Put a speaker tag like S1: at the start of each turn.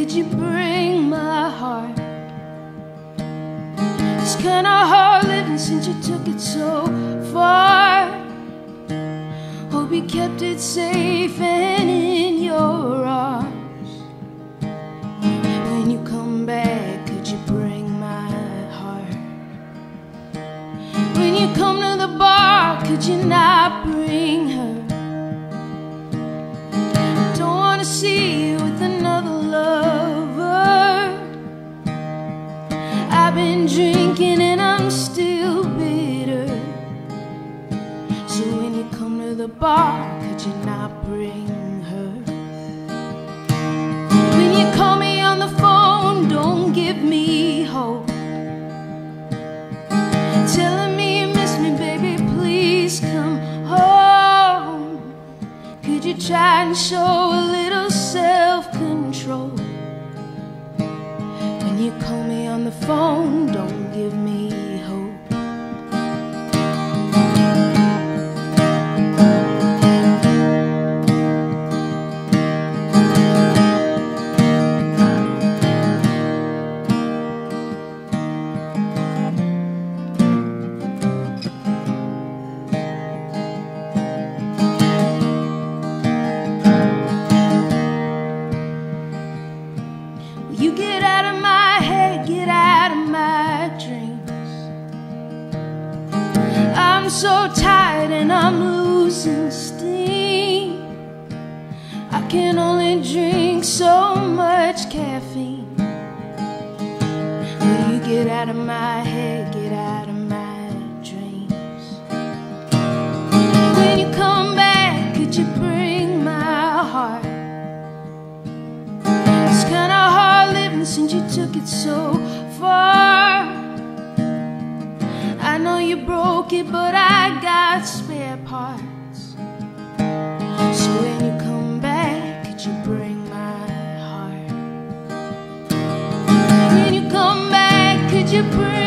S1: could you bring my heart? It's kinda hard living since you took it so far. Hope you kept it safe and in your arms. When you come back, could you bring my heart? When you come to the bar, could you not bring her? Drinking and I'm still bitter. So when you come to the bar, could you not bring her? When you call me on the phone, don't give me hope. Telling me you miss me, baby, please come home. Could you try and show a little self When you call me on the phone, don't give me so tired and I'm losing steam. I can only drink so much caffeine. Will you get out of my head, get out of my dreams? When you come back, could you bring my heart? It's kinda hard living since you took it so far. I know you broke it, but I got spare parts. So when you come back, could you bring my heart? When you come back, could you bring